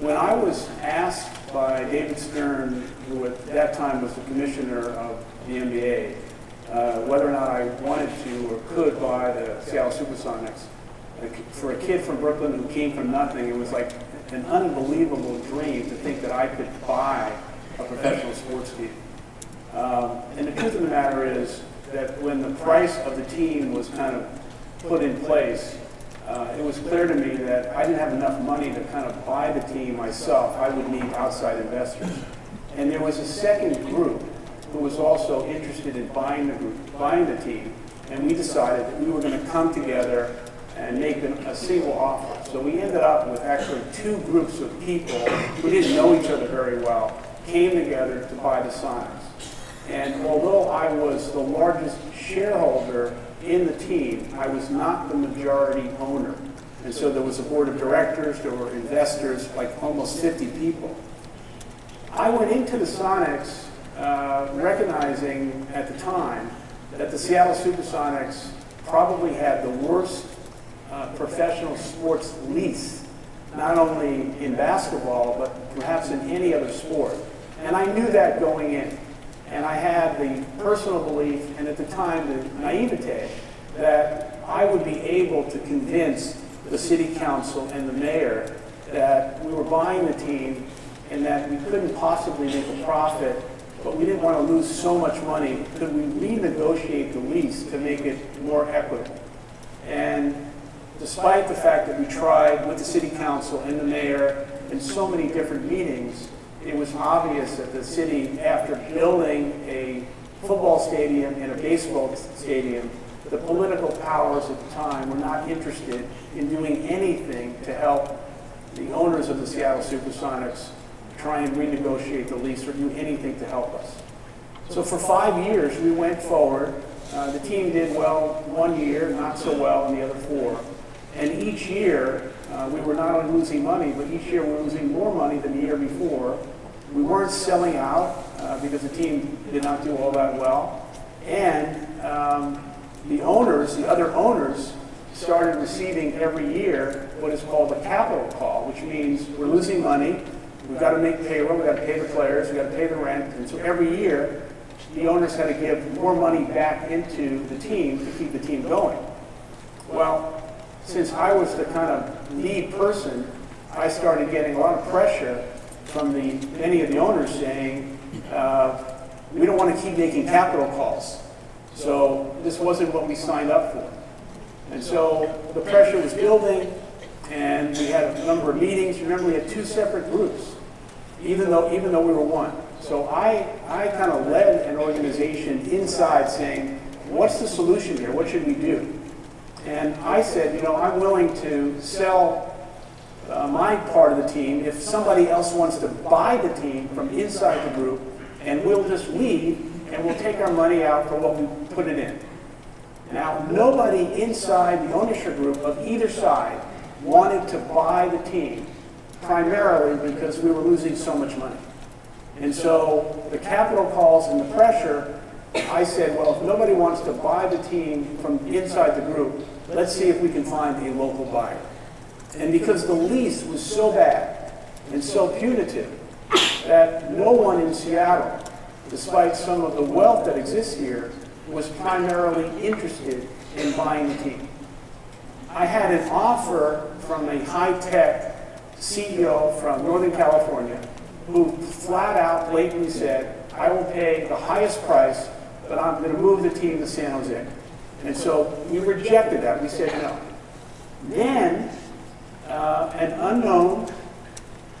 When I was asked by David Stern, who at that time was the commissioner of the NBA, uh, whether or not I wanted to or could buy the Seattle Supersonics, for a kid from Brooklyn who came from nothing, it was like an unbelievable dream to think that I could buy a professional sports team. Um, and the truth of the matter is that when the price of the team was kind of put in place, uh, it was clear to me that I didn't have enough money to kind of buy the team myself. I would need outside investors. And there was a second group who was also interested in buying the group, buying the team, and we decided that we were going to come together and make an, a single offer. So we ended up with actually two groups of people who didn't know each other very well, came together to buy the Sonics. And although I was the largest shareholder in the team, I was not the majority owner. And so there was a board of directors, there were investors, like almost 50 people. I went into the Sonics uh, recognizing at the time that the Seattle Supersonics probably had the worst uh, professional sports lease, not only in basketball, but perhaps in any other sport. And I knew that going in. And I had the personal belief, and at the time the naivete, that I would be able to convince the city council and the mayor that we were buying the team and that we couldn't possibly make a profit, but we didn't want to lose so much money. Could we renegotiate the lease to make it more equitable? And despite the fact that we tried with the city council and the mayor in so many different meetings, it was obvious that the city, after building a football stadium and a baseball stadium, the political powers at the time were not interested in doing anything to help the owners of the Seattle Supersonics try and renegotiate the lease or do anything to help us. So for five years, we went forward. Uh, the team did well one year, not so well in the other four. And each year, uh, we were not only losing money, but each year we were losing more money than the year before. We weren't selling out uh, because the team did not do all that well. And um, the owners, the other owners, started receiving every year what is called a capital call, which means we're losing money, we've got to make payroll, we've got to pay the players, we've got to pay the rent, and so every year the owners had to give more money back into the team to keep the team going. Well, since I was the kind of lead person, I started getting a lot of pressure from the many of the owners saying, uh, we don't want to keep making capital calls. So this wasn't what we signed up for. And so the pressure was building, and we had a number of meetings. Remember, we had two separate groups, even though, even though we were one. So I, I kind of led an organization inside saying, what's the solution here? What should we do? And I said, you know, I'm willing to sell uh, my part of the team if somebody else wants to buy the team from inside the group, and we'll just leave and we'll take our money out for what we put it in. Now, nobody inside the ownership group of either side wanted to buy the team, primarily because we were losing so much money. And so the capital calls and the pressure, I said, well, if nobody wants to buy the team from inside the group, let's see if we can find a local buyer. And because the lease was so bad and so punitive that no one in Seattle despite some of the wealth that exists here, was primarily interested in buying the team. I had an offer from a high-tech CEO from Northern California who flat out blatantly said, I will pay the highest price, but I'm going to move the team to San Jose. And so we rejected that. We said no. Then uh, an unknown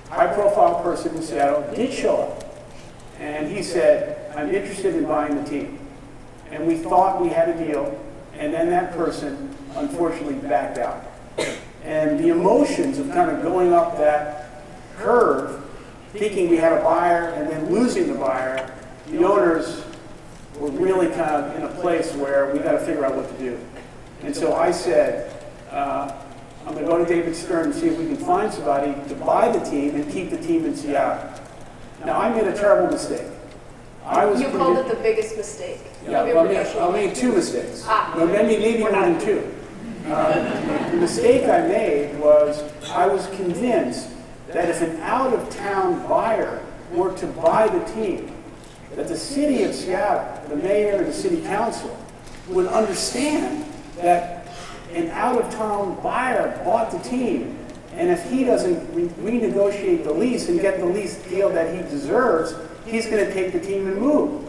high-profile person in Seattle did show up. And he said, I'm interested in buying the team. And we thought we had a deal, and then that person unfortunately backed out. And the emotions of kind of going up that curve, thinking we had a buyer and then losing the buyer, the owners were really kind of in a place where we got to figure out what to do. And so I said, uh, I'm going to go to David Stern and see if we can find somebody to buy the team and keep the team in Seattle. Now, I made a terrible mistake. I was You called it the biggest mistake yeah, well, I, made, I made two mistakes. Ah. Well, maybe, maybe more than two. Uh, the mistake I made was I was convinced that if an out-of-town buyer were to buy the team, that the city of Seattle, the mayor and the city council would understand that an out-of-town buyer bought the team, and if he doesn't re- renegotiate the lease and get the lease deal that he deserves, he's going to take the team and move.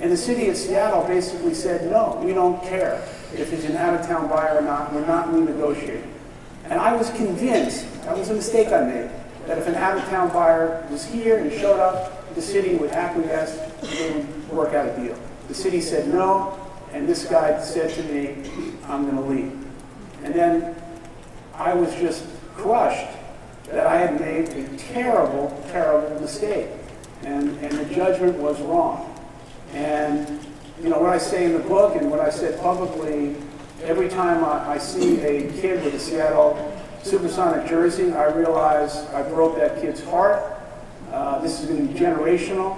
And the city of Seattle basically said, no, we don't care if it's an out-of-town buyer or not, we're not renegotiating. And I was convinced, that was a mistake I made, that if an out-of-town buyer was here and showed up, the city would acquiesce, and work out a deal. The city said no, and this guy said to me, I'm going to leave. And then I was just crushed that I had made a terrible, terrible mistake. And, and the judgment was wrong. And, you know, what I say in the book and what I said publicly, every time I, I see a kid with a Seattle Supersonic jersey, I realize I broke that kid's heart. Uh, this is going to be generational.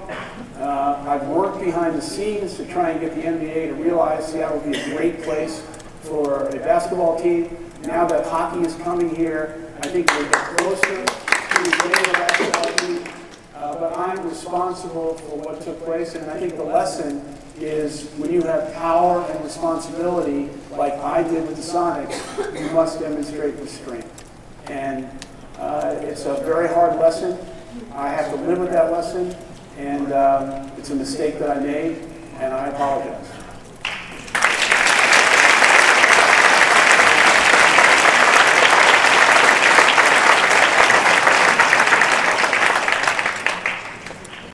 Uh, I've worked behind the scenes to try and get the NBA to realize Seattle would be a great place for a basketball team. Now that hockey is coming here, I think get closer to the basketball team. Uh, but I'm responsible for what took place, and I think the lesson is when you have power and responsibility, like I did with the Sonics, you must demonstrate restraint. And uh, it's a very hard lesson. I have to live with that lesson, and um, it's a mistake that I made.